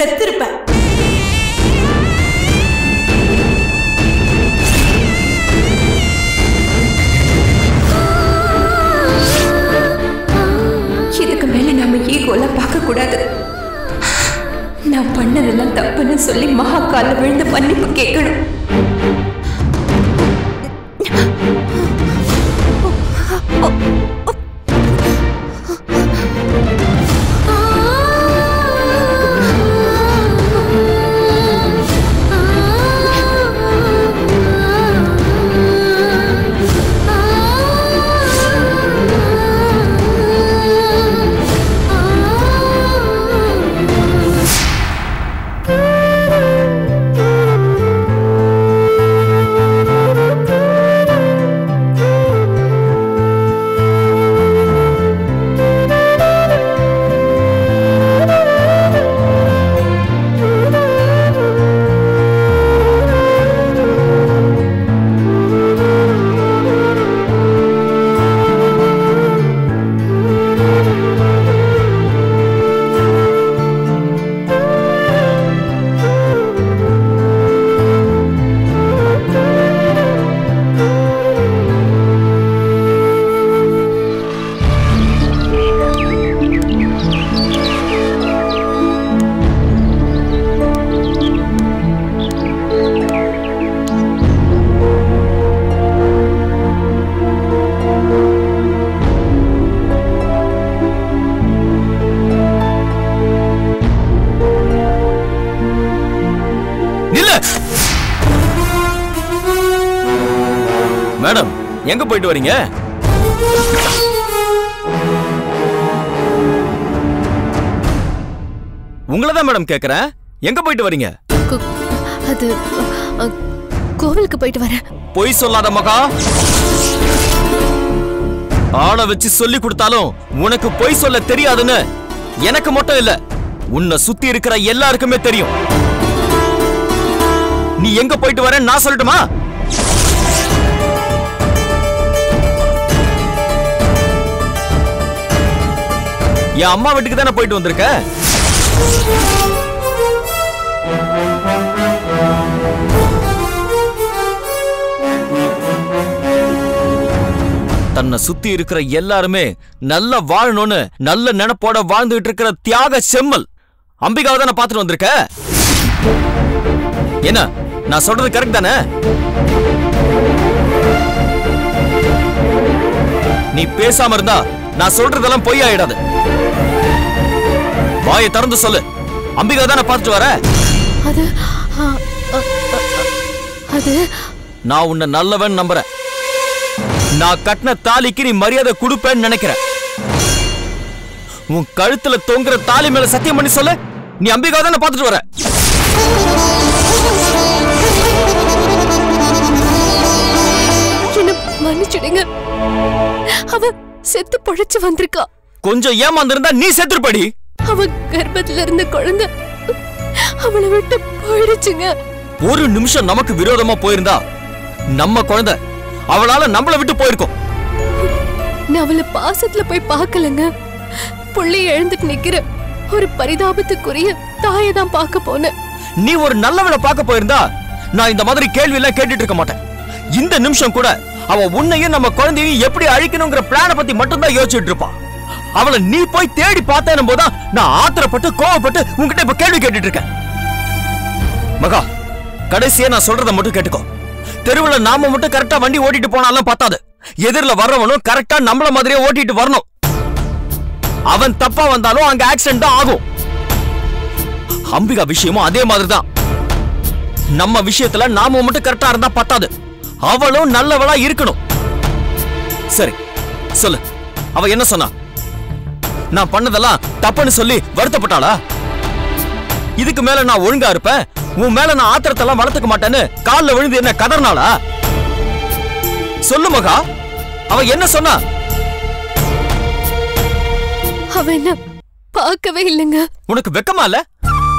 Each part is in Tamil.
செத்திருப்ப. இதுக்கு மேல நாம ஈகோலாம் பார்க்க கூடாது. நான் பண்ணதெல்லாம் தப்புன்னு சொல்லி மகா கால விழுந்து மன்னிப்பு கேட்கணும். எங்க போயிட்டு வரீங்க? உங்களை தான் மேடம் கேக்குறேன் எங்க போயிட்டு வரீங்க? அது கோவிலுக்கு போயிட்டு வரேன். பொய் சொல்லாத மகா. ஆளை வச்சு சொல்லி கொடுத்தாலும் உனக்கு பொய் சொல்ல தெரியாதுன்னு எனக்கு மட்டும் இல்ல உன்னை சுத்தி இருக்கிற எல்லாருக்குமே தெரியும். நீ எங்க போயிட்டு வரேன்னு நான் சொல்லட்டுமா? என் அம்மா வீட்டுக்கு தானே போயிட்டு வந்திருக்க? தன்னை சுத்தி இருக்கிற எல்லாருமே நல்ல வாழணும்னு நல்ல நினைப்போட வாழ்ந்துகிட்டு இருக்கிற தியாக செம்மல். அம்பிகாவை தானே பார்த்துட்டு வந்திருக்க? என்ன நான் சொல்றது கரெக்ட் தானே? நீ பேசாம இருந்தா நான் சொல்றதெல்லாம் பொய் ஆயிடாது. வாயை திறந்து சொல்லு. அம்பிகா தானே பார்த்துட்டு வர? அது அது. நான் உன்னை நல்லவன் நம்புறேன். நான் கட்டின தாலிக்கு நீ மரியாதை கொடுப்பேன்னு நினைக்கிறேன். உன் கழுத்துல தொங்குற தாலி மேல சத்தியம் பண்ணி சொல்லு. நீ அம்பிகா தானே பார்த்துட்டு வர? என்ன மன்னிச்சிடுங்க. அவ செத்து பொழைச்சு வந்திருக்கா. கொஞ்சம் ஏமாந்திருந்தா நீ செத்துருப்படி அவ கர்ப்பத்துல இருந்த குழந்தை. அவளை விட்டு போயிடுச்சுங்க. ஒரு நிமிஷம் நமக்கு விரோதமா போயிருந்தா நம்ம குழந்தை அவளால நம்மள விட்டு போயிருக்கோம். நான் அவளை பாசத்துல போய் பார்க்கலங்க. புள்ளி எழுந்துட்டு நிக்கிற ஒரு பரிதாபத்துக்குரிய தாயை தான் பார்க்க போனேன். நீ ஒரு நல்லவளை பார்க்க போயிருந்தா நான் இந்த மாதிரி கேள்வி எல்லாம் கேட்டுட்டு இருக்க மாட்டேன். இந்த நிமிஷம் கூட அவ உன்னையும் நம்ம குழந்தையும் எப்படி அழிக்கணுங்கிற பிளான பத்தி மட்டும்தான் யோசிச்சுட்டு இருப்பா. அவளை நீ போய் தேடி பார்த்தேன் போதான் நான் ஆத்திரப்பட்டு கோவப்பட்டு உன்கிட்ட இப்ப கேள்வி கேட்டுட்டு இருக்கேன் மகா கடைசியா நான் சொல்றத மட்டும் கேட்டுக்கோ. தெருவுல நாம மட்டும் கரெக்டா வண்டி ஓட்டிட்டு போனாலும் பத்தாது. எதிரில் வர்றவனும் கரெக்டா நம்மள மாதிரியே ஓட்டிட்டு வரணும். அவன் தப்பா வந்தாலும் அங்க ஆக்சிடென்ட் தான் ஆகும். அம்பிகா விஷயமும் அதே மாதிரிதான். நம்ம விஷயத்துல நாம மட்டும் கரெக்டா இருந்தா பத்தாது. அவளும் நல்லவளா இருக்கணும். சரி சொல்லு. அவ என்ன சொன்னா? நான் பண்ணதெல்லாம் தப்புன்னு சொல்லி வருத்தப்பட்டாளா? இதுக்கு மேல நான் ஒழுங்கா இருப்பேன்? உன் மேல நான் ஆத்திரத்தெல்லாம் வளர்த்துக்க மாட்டேன்னு கால்ல விழுந்து என்ன கதறினாளா? சொல்லு மகா அவ என்ன சொன்னா? அவ என்ன பார்க்கவே இல்லைங்க. உனக்கு வெக்கமா இல்ல?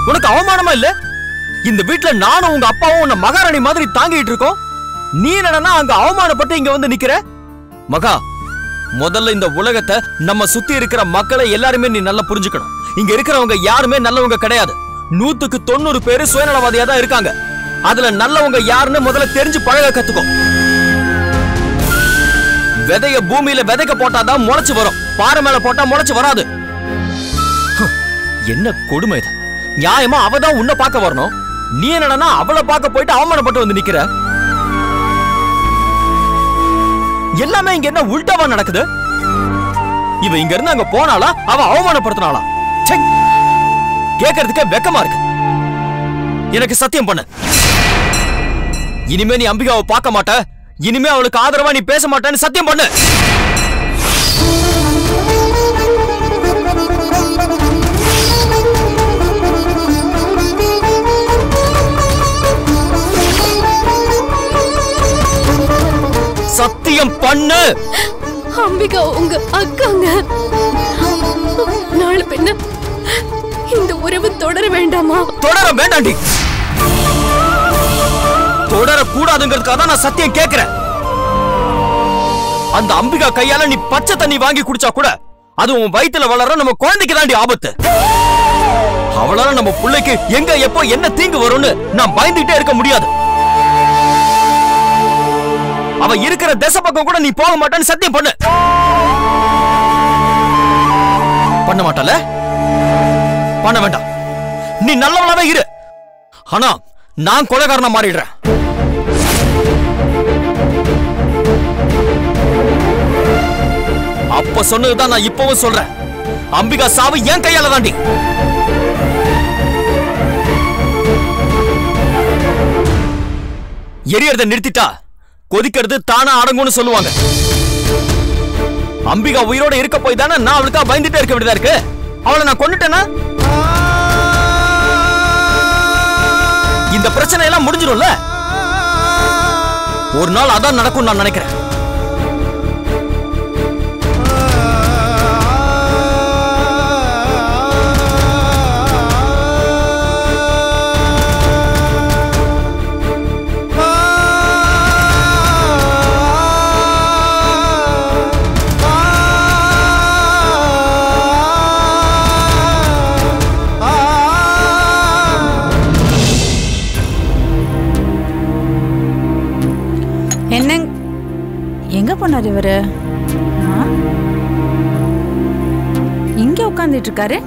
உனக்கு அவமானமா இல்ல? இந்த வீட்ல நானும் உங்க அப்பாவும் உன்னை மகாராணி மாதிரி தாங்கிட்டு இருக்கோம். நீ என்னடா அங்க அவமானப்பட்டு இங்க வந்து நிக்கிற? மகா முதல்ல இந்த உலகத்தை நம்ம சுத்தி இருக்கிற மக்களை எல்லாருமே நீ நல்லா புரிஞ்சுக்கணும். இங்க இருக்கிறவங்க யாருமே நல்லவங்க கிடையாது. நூத்துக்கு தொண்ணூறு பேரு சுயநலவாதியா தான் இருக்காங்க. அதுல நல்லவங்க யாருன்னு முதல்ல தெரிஞ்சு பழக கத்துக்கோ. விதைய பூமியில விதைக்க போட்டாதான் முளைச்சு வரும். பாறை மேல போட்டா முளைச்சு வராது. என்ன கொடுமை இது? நியாயமா அவதான் உன்னை பார்க்க வரணும்? நீ என்னன்னா அவளை பார்க்க போயிட்டு அவமானப்பட்டு வந்து நிக்கிற? எல்லாமே இங்க என்ன உல்டாவா நடக்குது? இவ இங்க இருந்து அங்க போனாலா அவ அவமானப்படுத்தினாளா? கேக்குறதுக்கே வெக்கமா இருக்கு. எனக்கு சத்தியம் பண்ணு. இனிமே நீ அம்பிகாவை பார்க்க மாட்ட. இனிமே அவளுக்கு ஆதரவா நீ பேச மாட்டேன்னு சத்தியம் பண்ணு. சத்தியம் பண்ணு. அம்பிகா உங்க அக்காங்க. நாளை பின்ன இந்த உறவு தொடர வேண்டாமா? தொடர வேண்டாண்டி. தொடர கூடாதுங்கிறதுக்காக தான் நான் சத்தியம் கேட்கிறேன். அந்த அம்பிகா கையால நீ பச்சை தண்ணி வாங்கி குடிச்சா கூட அது உன் வயித்துல வளர நம்ம குழந்தைக்கு தாண்டி ஆபத்து. அவளால நம்ம பிள்ளைக்கு எங்க எப்போ என்ன தீங்கு வரும்னு நான் பயந்துகிட்டே இருக்க முடியாது. அவ இருக்கிற திசை பக்கம் கூட நீ போக மாட்டேன்னு சத்தியம் பண்ணு. பண்ண மாட்டல? பண்ண வேண்டாம். நீ நல்லவனாவே இரு. ஆனா நான் கொலைகாரனா மாறிடுறேன். அப்ப சொன்னதுதான் நான் இப்பவும் சொல்றேன். அம்பிகா சாவு என் கையால தாண்டி. எரியறத நிறுத்திட்டா கொதிக்கிறது தானா அடங்கும்னு சொல்லுவாங்க. அம்பிகா உயிரோட இருக்க போய் தானே நான் அவளுக்கா பயந்துட்டே இருக்க வேண்டியதா இருக்கு? அவளை நான் கொண்டுட்டேனா இந்த பிரச்சனை எல்லாம் முடிஞ்சிடும்ல? ஒரு நாள் அதான் நடக்கும் நான் நினைக்கிறேன். எங்க போனார் இவரு? இங்க உட்கார்ந்துட்டு இருக்காரு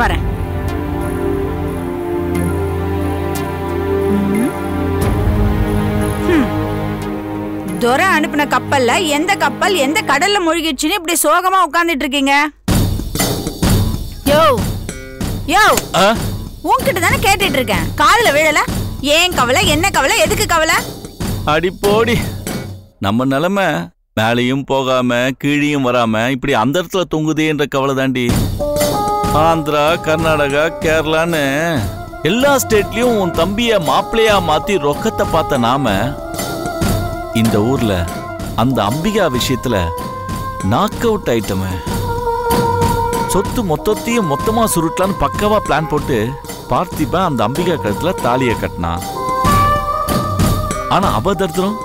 வரேன். துரை அனுப்பின கப்பல்ல எந்த கப்பல் எந்த கடல்ல மூழ்கிடுச்சுன்னு இப்படி சோகமா உட்கார்ந்துட்டு இருக்கீங்க யோ. யோ? உன்கிட்ட தானே கேட்டுட்டு இருக்கேன் காதுல விழல. ஏன் கவலை? என்ன கவலை? எதுக்கு கவலை? அடி போடி. நம்ம நிலைமை மேலேயும் போகாம கீழியும் வராம இப்படி அந்த இடத்துல தொங்குதேன்ற கவலை தாண்டி. ஆந்திரா கர்நாடகா கேரளான்னு எல்லா ஸ்டேட்லயும் உன் தம்பிய மாப்பிள்ளையா மாத்தி ரொக்கத்தை பார்த்த நாம இந்த ஊர்ல அந்த அம்பிகா விஷயத்துல நாக் அவுட் ஆயிட்டமே. சொத்து மொத்தத்தையும் மொத்தமா சுருட்டலான்னு பக்கவா பிளான் போட்டு பார்த்திபா அந்த அம்பிகா கழுத்துல தாலியை கட்டினான். ஆனா அவ தரித்திரம்?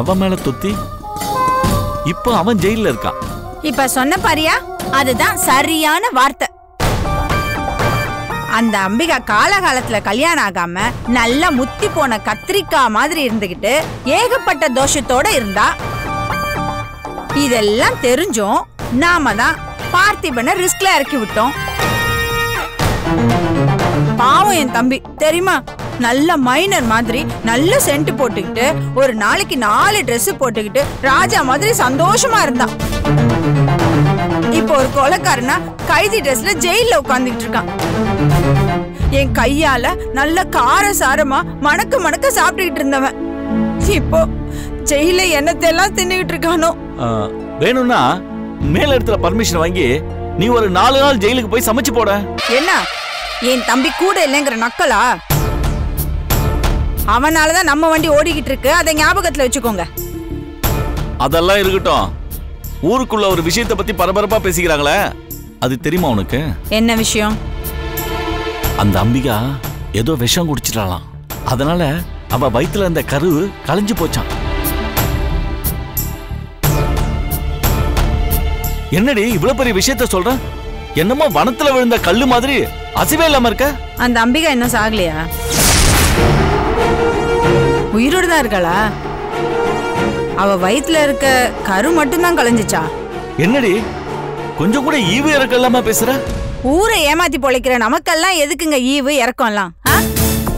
அவ மேல தொத்தி இப்போ அவன் ஜெயில இருக்கான். இப்ப சொன்ன பாரியா? அதுதான் சரியான வார்த்தை. அந்த அம்பிகா காலகாலத்துல கல்யாணம் ஆகாம நல்லா முத்தி போன கத்திரிக்காய் மாதிரி இருந்துகிட்டு ஏகப்பட்ட தோஷத்தோட இருந்தா. இதெல்லாம் தெரிஞ்சும் நாம தான் பார்த்திபனை ரிஸ்க்ல இறக்கி விட்டோம். பாவம் என் தம்பி தெரியுமா? நல்ல மைனர் மாதிரி நல்ல சென்ட் போட்டுக்கிட்டு ஒரு நாளைக்கு நாலு Dress போட்டுக்கிட்டு ராஜா மாதிரி சந்தோஷமா இருந்தான் இப்போ ஒரு கொலைக்காரனா கைதி ட்ரெஸ்ல ஜெயில உட்கார்ந்துகிட்டு இருக்கான். என் கையால நல்ல கார சாரமா மணக்க மணக்க சாப்பிட்டுக்கிட்டு இருந்தவன். இப்போ ஜெயில எண்ணத்தெல்லாம் தின்னுகிட்டு இருக்கானோ? வேணும்னா மேல இடத்துல பர்மிஷன் வாங்கி நீ ஒரு நாலு நாள் ஜெயிலுக்கு போய் சமைச்சு போட. என்ன? என் தம்பி கூட இல்லைங்கிற நக்கலா? அவனாலதான் நம்ம வண்டி ஓடிக்கிட்டு இருக்கு அதை ஞாபகத்துல வச்சுக்கோங்க. அதெல்லாம் இருக்கட்டும். ஊருக்குள்ள ஒரு விஷயத்தை பத்தி பரபரப்பா பேசிக்கிறாங்களே. அது தெரியுமா உனக்கு? என்ன விஷயம்? அந்த அம்பிகா ஏதோ விஷம் குடிச்சிட்டாளாம். அதனால அவ வயித்துல இருந்த கரு கலைஞ்சு போச்சான் என்னடி இவ்வளவு பெரிய விஷயத்த சொல்ற? என்னமோ வனத்துல விழுந்த கல்லு மாதிரி அசைவே இல்லாம இருக்க? அந்த அம்பிகா இன்னும் சாகலையா? உயிரோடு தான் இருக்காளா? அவ வயித்துல இருக்க கரு மட்டும்தான் கலைஞ்சிச்சா? என்னடி? கொஞ்சம் கூட ஈவு இறக்க இல்லாம பேசுற? ஊரை ஏமாத்தி பொழைக்கிற நமக்கெல்லாம் எதுக்குங்க ஈவு இறக்கம்லாம்?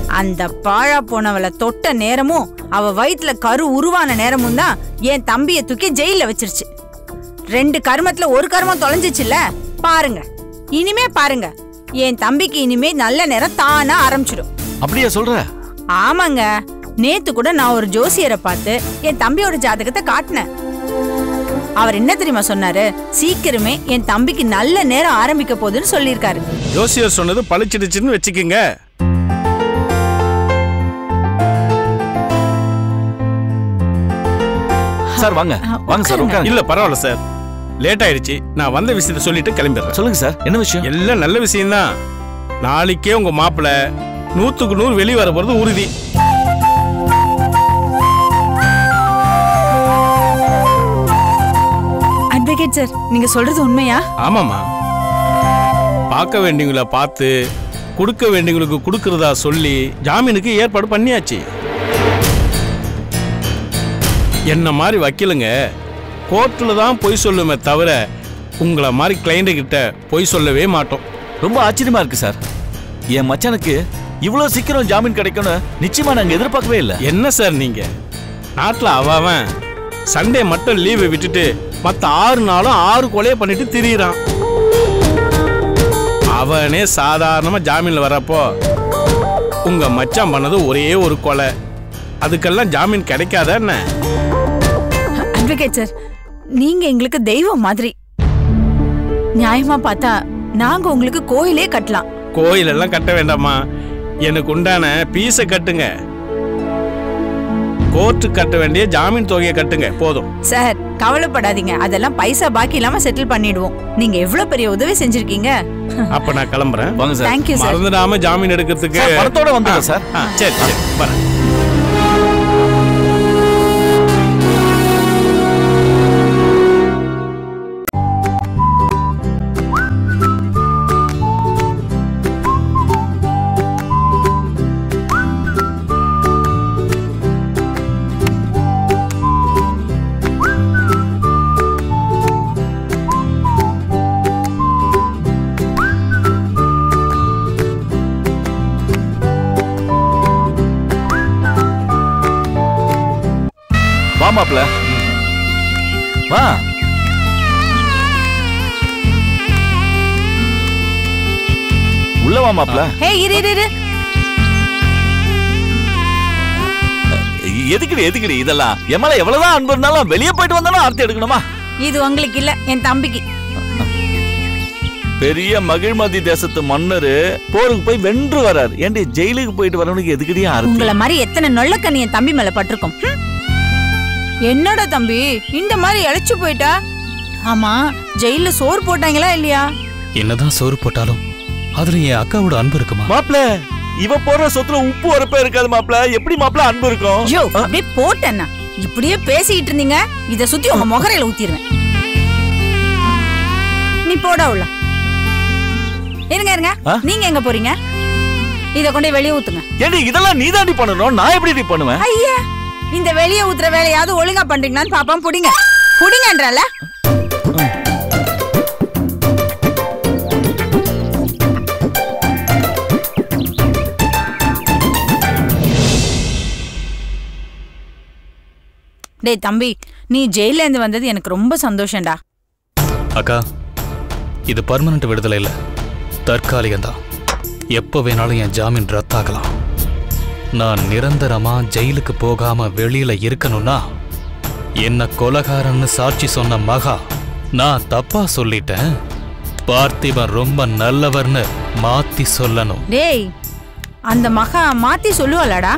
அந்த பாழா போனவளை தொட்ட நேரமும் அவ வயித்துல கரு உருவான நேரமும் தான் என் தம்பிய தூக்கி ஜெயில வச்சிருச்சு. ரெண்டு கருமத்துல ஒரு கருமம் தொலைஞ்சிச்சுல்ல? பாருங்க. இனிமே பாருங்க. என் தம்பிக்கு இனிமே நல்ல நேரம் தானா ஆரம்பிச்சிடும். அப்படியா சொல்ற? ஆமாங்க. நேத்து கூட நான் ஒரு ஜோசியரை பார்த்து என் தம்பியோட ஜாதகத்தை காட்டினேன். அவர் என்ன தெரியுமா சொன்னாரு? சீக்கிரமே என் தம்பிக்கு நல்ல நேரம் ஆரம்பிக்க போகுதுன்னு சொல்லியிருக்காரு. ஜோசியர் சொன்னது பளிச்சிடுச்சுன்னு வச்சுக்கோங்க. சார் வாங்க. வாங்க சார் உட்காருங்க. இல்ல பரவாயில்ல சார். லேட் ஆயிடுச்சு. நான் வந்த விஷயத்த சொல்லிட்டு கிளம்பிடுறேன். சொல்லுங்க சார் என்ன விஷயம்? எல்லாம் நல்ல விஷயம்தான். நாளைக்கே உங்க மாப்பிள்ள நூத்துக்கு நூறு வெளியே வர போறது உறுதி. அட்வொகேட் சார் நீங்க சொல்றது உண்மையா? ஆமாம்மா. பார்க்க வேண்டியவங்கள பார்த்து கொடுக்க வேண்டியவங்களுக்கு கொடுக்கறதா சொல்லி ஜாமீனுக்கு ஏற்பாடு பண்ணியாச்சு. என்ன மாதிரி வக்கீலுங்க கோர்ட்டில் தான் பொய் சொல்லுமே தவிர உங்களை மாதிரி கிளைண்ட்டு கிட்ட பொய் சொல்லவே மாட்டோம். ரொம்ப ஆச்சரியமா இருக்கு சார் என் மச்சானுக்கு இவ்வளவு சீக்கிரம் ஜாமீன் கிடைக்கும்னு நிச்சயமா நாங்க எதிர்பார்க்கவே இல்ல. என்ன சார் நீங்க? நாட்டில் அவன் சண்டே மட்டும் லீவை விட்டுட்டு மற்ற ஆறு நாளும் ஆறு கொலையை பண்ணிட்டு திரியிறான். அவனே சாதாரணமா ஜாமீன்ல வரப்போ உங்க மச்சான் பண்ணது ஒரே ஒரு கொலை. அதுக்கெல்லாம் ஜாமீன் கிடைக்காதா என்ன? அட்வொகேட் சார் நீங்க எங்களுக்கு தெய்வம் மாதிரி. நியாயமா பார்த்தா நாங்க உங்களுக்கு கோயிலே கட்டலாம். கோயில் எல்லாம் கட்ட வேண்டாமா? எனக்கு உண்டான பீஸை கட்டுங்க. கோர்ட்டு கட்ட வேண்டிய ஜாமீன் தொகையை கட்டுங்க போதும். சார் கவலைப்படாதீங்க. அதெல்லாம் பைசா பாக்கி இல்லாம செட்டில் பண்ணிடுவோம். நீங்க எவ்வளவு பெரிய உதவி செஞ்சிருக்கீங்க? அப்ப நான் கிளம்புறேன். வாங்க சார். தேங்க்யூ சார் மறந்துடாம ஜாமீன் எடுக்கிறதுக்கு சார், பணத்தோட வந்துடுறேன் சார். சரி சரி. வரேன். வா மாப்ள வா. உள்ள வா மாப்ள ஹே இரு இரு இரு. எதுக்குடி எதுக்குடி இதெல்லாம்? என் மேல எவ்வளவுதான் அன்பு இருந்தாலும் வெளியே போயிட்டு வந்தாலும் ஆர்த்தி எடுக்கணுமா? இது உங்களுக்கு இல்ல என் தம்பிக்கு. பெரிய மகிழ்மதி தேசத்து மன்னரு போருக்கு போய் வென்று வரார். ஏன்டி ஜெயிலுக்கு போயிட்டு வரவனுக்கு எதுக்குடி ஆர்த்தி? உங்களை மாதிரி எத்தனை நொல்லக்கண்ணி என் தம்பி மேல பட்டிருக்கும். என்னடா தம்பி? இந்த மாதிரி இழைச்சு போயிட்டா? ஆமா ஜெயில சோறு போட்டாங்களா இல்லையா? என்னதான் சோறு போட்டாலும் அதுல என் அக்காவோட அன்பு இருக்குமா? மாப்ள இவ போடுற சொத்துல உப்பு உரப்பே இருக்காது மாப்ள. எப்படி மாப்ள அன்பு இருக்கும்? ஐயோ அப்படியே போட்டேன்னா. இப்படியே பேசிக்கிட்டு இருந்தீங்க இத சுத்தி உங்க முகரையில ஊத்திடுவேன் நீ போடா உள்ள. இருங்க இருங்க? நீங்க எங்க போறீங்க? இத கொண்டு வெளியே ஊத்துங்க. ஏடி இதெல்லாம் நீதாண்டி பண்ணணும்? நான் எப்படி பண்ணுவேன்? ஐயா இந்த வெளியே ஊத்துற வேலையாவது ஒழுங்கா பண்றீங்களான்னு பாப்போம். புடிங்க. புடிங்கன்றல? டேய் தம்பி நீ ஜெயில இருந்து வந்தது எனக்கு ரொம்ப சந்தோஷம்டா. அக்கா இது பர்மனன்ட் விடுதலை இல்ல. தற்காலிகம்தான். எப்போ வேணாலும் என் ஜாமீன் ரத்தாகலாம். நான் நிரந்தரமா ஜெயிலுக்கு போகாம வெளியில இருக்கணும்னா என்ன கொலகாரன்னு சாட்சி சொன்ன மகா நான் தப்பா சொல்லிட்டேன். பார்த்திபன் ரொம்ப நல்லவர்னு மாத்தி சொல்லணும். டேய் அந்த மகா மாத்தி சொல்லுவாளாடா?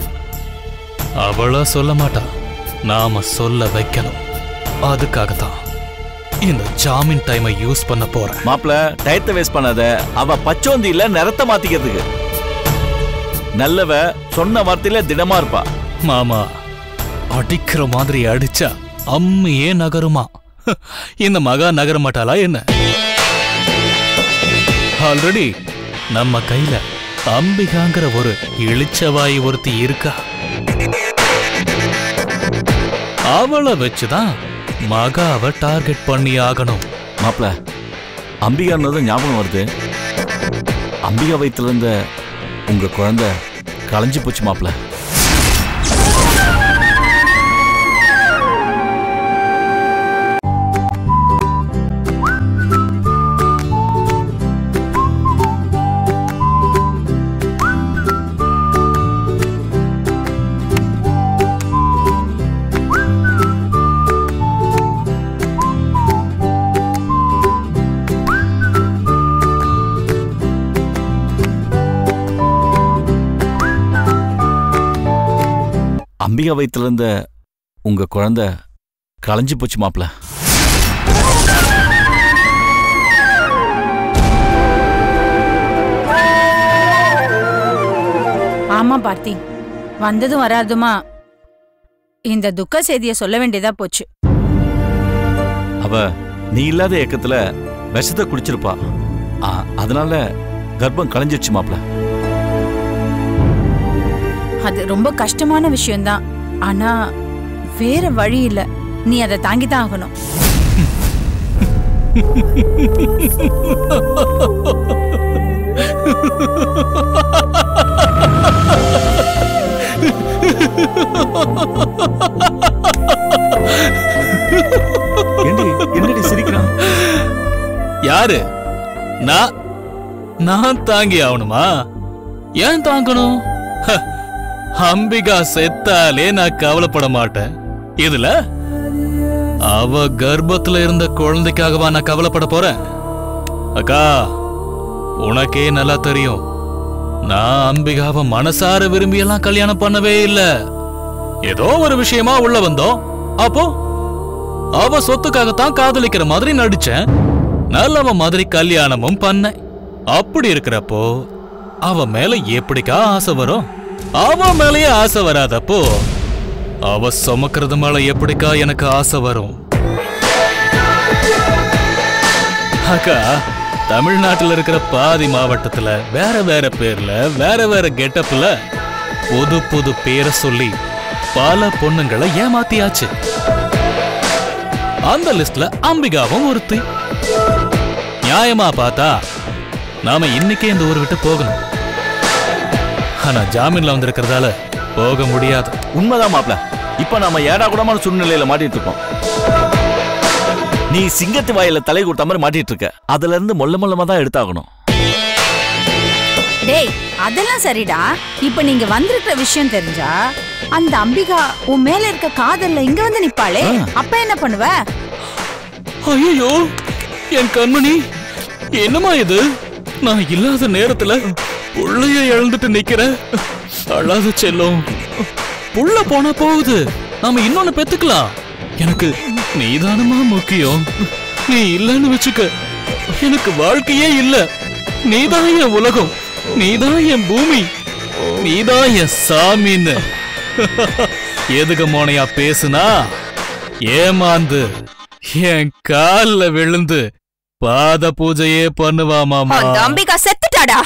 அவளா சொல்ல மாட்டா. நாம சொல்ல வைக்கணும். அதுக்காகத்தான் இந்த ஜாமீன் டைமை யூஸ் பண்ண போறேன். மாப்ள டயத்தை வேஸ்ட் பண்ணாத. அவ பச்சோந்தி இல்ல நிறத்த மாத்திக்கிறதுக்கு. நல்லவ சொன்ன வார்த்தையில திடமா இருப்பா. மாமா அடிக்கிற மாதிரி அடிச்சா அம்மியே நகருமா? இந்த மகா நகர மாட்டாளா என்ன? ஆல்ரெடி நம்ம கையில அம்பிகாங்கிற ஒரு இளிச்சவாய் ஒருத்தி இருக்கா? அவளை வச்சுதான் மகாவை டார்கெட் பண்ணி ஆகணும். மாப்பிள அம்பிகான்னது ஞாபகம் வருது. அம்பிகா வயித்துல இருந்த உங்க குழந்தை களைஞ்சு போச்சு மாப்பிள்ள. அம்பிகா வயித்துல இருந்த உங்க குழந்தை களைஞ்சு போச்சு மாப்பிள. ஆமா பார்த்தி வந்ததும் வராதுமா. இந்த துக்க செய்திய சொல்ல வேண்டியதா போச்சு. அவ நீ இல்லாத ஏக்கத்துல விஷத்தை குடிச்சிருப்பா. அதனால கர்ப்பம் களைஞ்சிருச்சு மாப்பிள. அது ரொம்ப கஷ்டமான விஷயம்தான். ஆனா வேற வழி இல்ல. நீ அதை தாங்கித்தான் ஆகணும். என்னடி சிரிக்கிறான்? யாரு? நான் நான் தாங்கி ஆகணுமா? ஏன் தாங்கணும்? ஹ, அம்பிகா செத்தாலே நான் கவலைப்பட மாட்டேன். இதுல? அவ கர்ப்பத்துல இருந்த குழந்தைக்காகவா நான் கவலைப்பட போறேன்? அக்கா உனக்கே நல்லா தெரியும். நான் அம்பிகாவை மனசார விரும்பியெல்லாம் கல்யாணம் பண்ணவே இல்லை. ஏதோ ஒரு விஷயமா உள்ள வந்தோம். அப்போ அவ சொத்துக்காகத்தான் காதலிக்கிற மாதிரி நடிச்சேன். நல்லவ மாதிரி கல்யாணமும் பண்ணேன். அப்படி இருக்கிறப்போ அவ மேல எப்படிக்கா ஆசை வரும்? அவ மேலயே ஆசை வராதப்போ அவ சுமக்கிறது மேல எப்படிக்கா எனக்கு ஆசை வரும்? அக்கா தமிழ்நாட்டுல இருக்கிற பாதி மாவட்டத்துல வேற வேற பேர்ல வேற வேற கெட்டப்ல புது புது பேரை சொல்லி பல பொண்ணுங்களை ஏமாத்தியாச்சு. அந்த லிஸ்ட்ல அம்பிகாவும் ஒருத்தி. நியாயமா பார்த்தா நாம இன்னைக்கே இந்த ஊர் விட்டு போகணும். ஆனா ஜாமீன்ல வந்திருக்கிறதால போக முடியாது. உண்மைதான் மாப்ள. இப்ப நாம ஏடா கூடமான சூழ்நிலையில மாட்டிட்டு இருக்கோம் நீ சிங்கத்து வாயில தலை கொடுத்த மாதிரி மாட்டிட்டு இருக்க அதுல இருந்து மொல்ல மொல்லமா தான் எடுத்தாகணும். டேய் அதெல்லாம் சரிடா. இப்ப நீங்க வந்திருக்கிற விஷயம் தெரிஞ்சா அந்த அம்பிகா உன் மேல இருக்க காதல்ல இங்க வந்து நிப்பாளே. அப்ப என்ன பண்ணுவ? ஐயோ என் கண்மணி என்னம்மா இது? நான் இல்லாத நேரத்துல புள்ளைய எழுந்துட்டு நிக்கிற? அழாத செல்லும். புள்ள போனா போகுது. நாம இன்னொன்னு பெத்துக்கலாம். எனக்கு நீதானமா முக்கியம். நீ இல்லன்னு வச்சுக்க. எனக்கு வாழ்க்கையே இல்ல. நீதான் என் உலகம். நீதான் என் பூமி. நீதான் என் சாமின்னு. எதுக்கு மோனையா பேசுனா? ஏமாந்து என் கால்ல விழுந்து பாத பூஜையே பண்ணுவா மாமா அந்த அம்பிகா செத்துட்டாடா.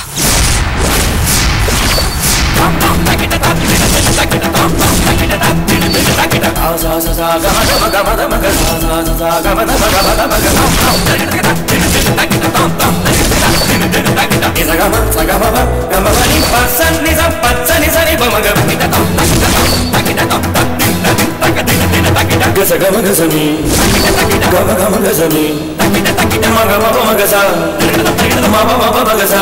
గమగసమి గమగమగసమి మగ మగ మగస మగ మగ మగస